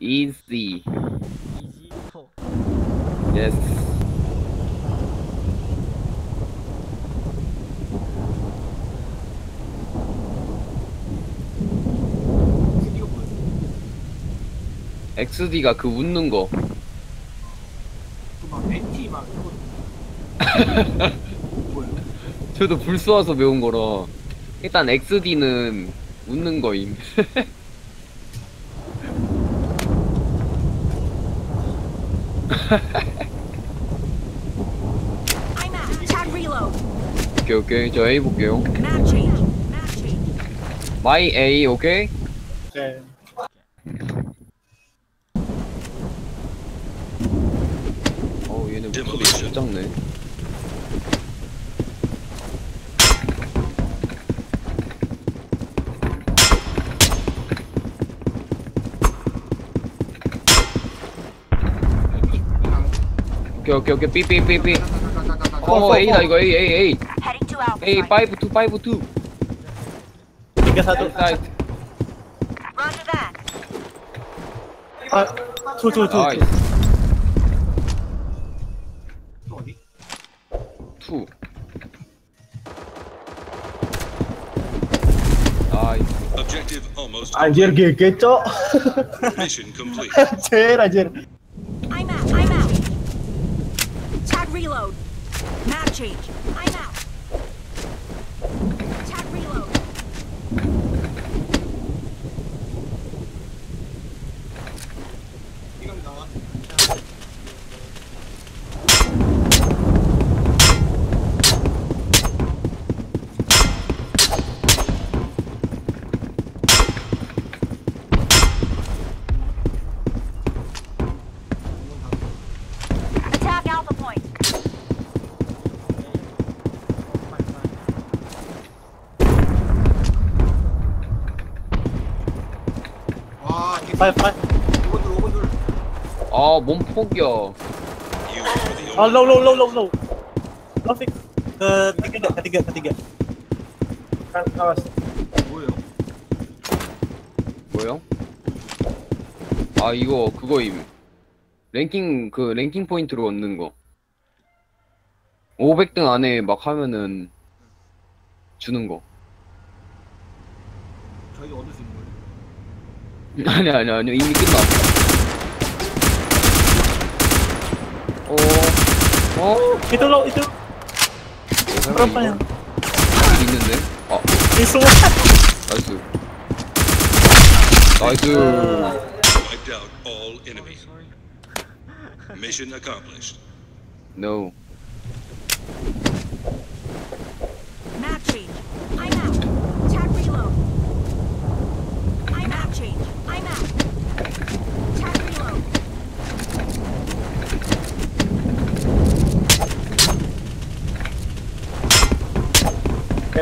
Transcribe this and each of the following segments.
easy. 이지 포. Yes. XD가 그 웃는 거. 그막 NT 막 이거 뭐야? 저도 불 쏘아서 배운 거라. 일단 XD는 웃는 거임. Map change. Map change. My A 오케이. 네. 어 얘네 목소리 못 작네. Okay, okay, okay. Beep, beep, beep, beep. Oh, hey, lah, you hey, hey, A, A. A, pipe two, pipe two. Tiga satu. Right. That. Uh, two, two, two. Nice. Two. Objective almost. Anjir GG, Cok. Mission complete. Anjir, anjir. Reload. Map change. I'm out. Tag reload. 5번 둘, 5번 둘. 아, 몸 Oh, only low, low, low, low, low. Low six. Ketiga, ketiga, ketiga. Kan, awas. 뭐예요? 뭐요? 아, 이거, 그거임. 랭킹, 그, 랭킹 포인트로 얻는 거. 500등 안에 막 하면은, 주는 거. 저희가 얻을 수 있는 거예요? 아니, 아니, 아니, 이미 끝났어. 어, 어, Itu low, itu. Berapa ya? 있는데? 아, Isu. 나이스. 나이스. wiped out all enemy. Mission accomplished. No. Map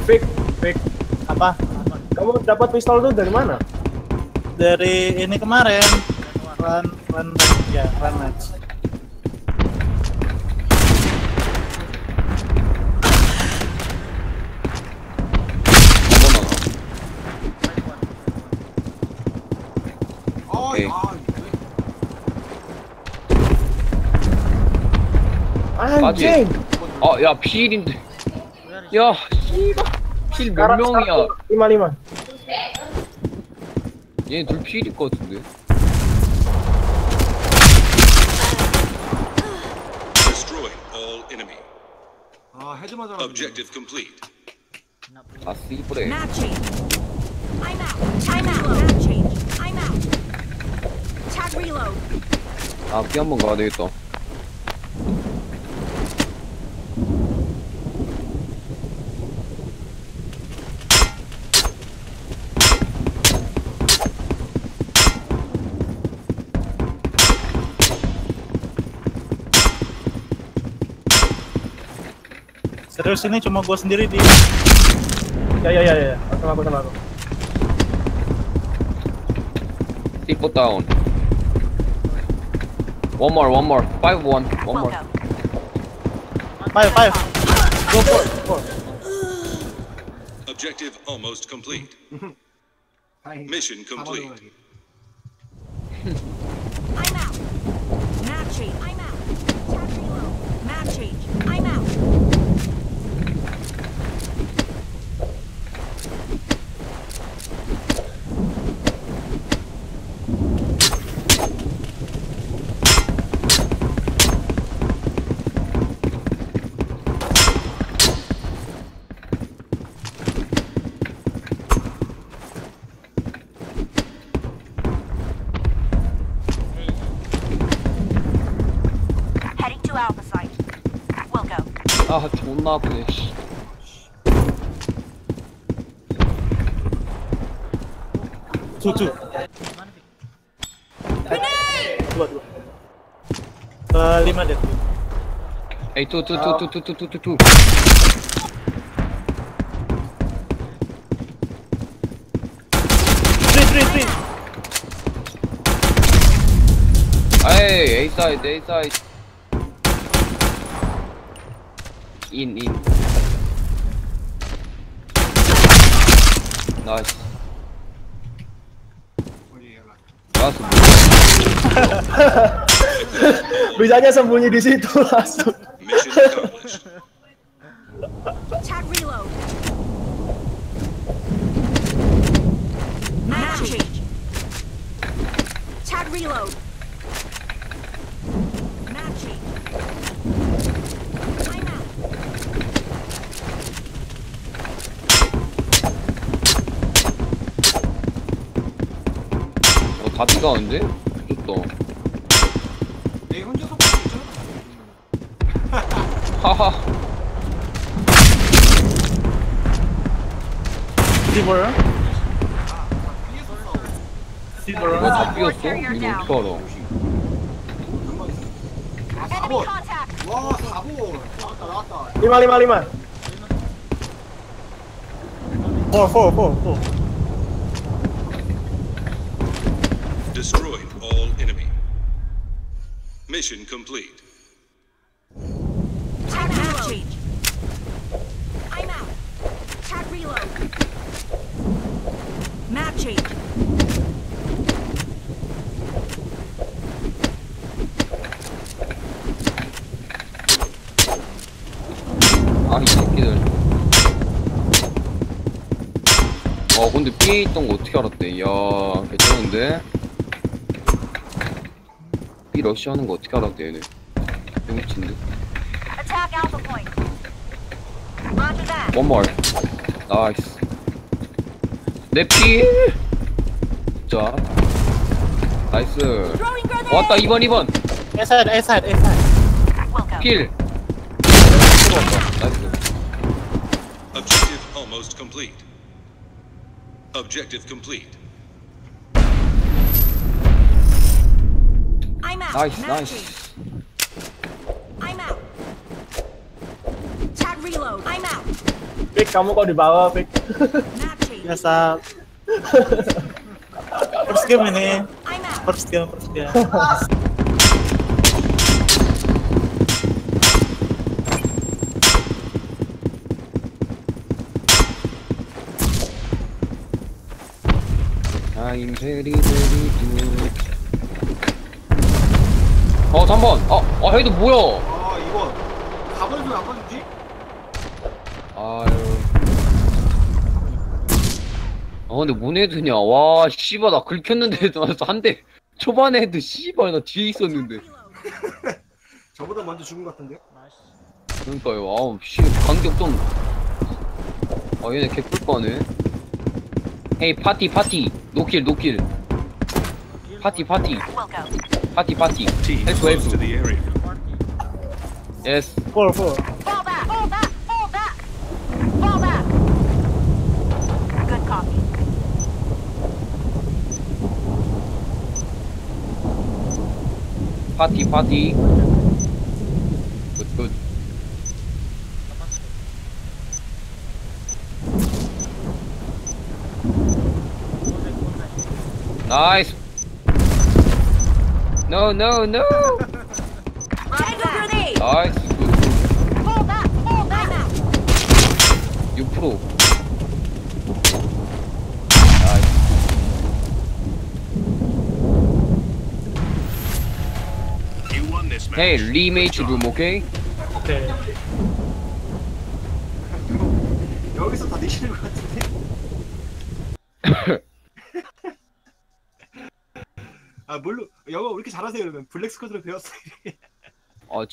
eh Vic Vic. Apa? Kamu dapat pistol itu dari mana? Dari ini kemarin. Run run ya run match. Anjing. Oh ya, pidin. 야, 씨발. 필몇 명이야? 55. 얘둘 필일 것 같은데. Destroyed all enemy. 아, 헤드 맞아가지고. Objective complete. 아, 씨부레. Map change. I'm out. I'm out. Map change. I'm out. Tag reload. 아, 피한번 가야 되겠다. Serius ini cuma gua sendiri di Ya ya ya ya, sama aku sama aku. People down. One more, one more. Five one, one more. Five five. Go four, four. Objective almost complete. Mission complete. 아 존나 아프네 씨. Tujuh. Dua, dua. Eh, lima deh. 에이 투투투투투투투투 Three, three, three. 에이 A 사이드 A 사 in in. Nice. Bisa aja sembunyi di situ langsung. 다 피가는데? 좋다. 내 혼자 속도 있잖아. 하하. 리버. 리버. 이거 다 삐었어? 이거 어떻게 알아? 4번. 와, 4번. 나왔다, 나왔다. 리마, 리마, 리마. 4, 4, 4, 4. Destroyed all enemy. Mission complete. Tag reload. I'm out. Tag reload. Matching. 아이 새끼들 어 근데 B에 있던 거 어떻게 알았대 이야 괜찮은데 B rush 하는 거 어떻게 알았대 얘네 미친데. One more nice 내 P 자 nice. 왔다 2번 2번 A side, A side, A side. Welcome. 킬 나이스 Objective almost complete. Objective complete. Nice, nice. I'm out. Tag reload. I'm out. Pik, kamu kok di bawah, Pik? Biasa. first game ini. First game, first game. I'm. 어 3번. 어, 어 헤이드 뭐야? 아, 이거. 4번에서 왜안 빠졌지? 아유. 아 근데 뭔 헤드냐? 와 씨발 나 긁혔는데 나서 한대 초반에 헤드 씨발 나 뒤에 있었는데. 저보다 먼저 죽은 것 같은데? 그러니까요. 아우 씨 간격 좀아 얘네 개꿀 거네 헤이 파티 파티. 노킬 노킬. 파티 파티. 파 Party, party. Team Let's to the area. Yes. Four, four. Fall back, fall back, fall back, fall back. Good copy. Party, party. Good, good. Nice. No, no, no! grenade! Nice. Hold up, hold up. You pro. You won this man. Hey, remake room, okay? Okay. 아, 뭘로, 영어 왜 이렇게 잘하세요, 그러면? 블랙 스쿼드로 배웠어요. 아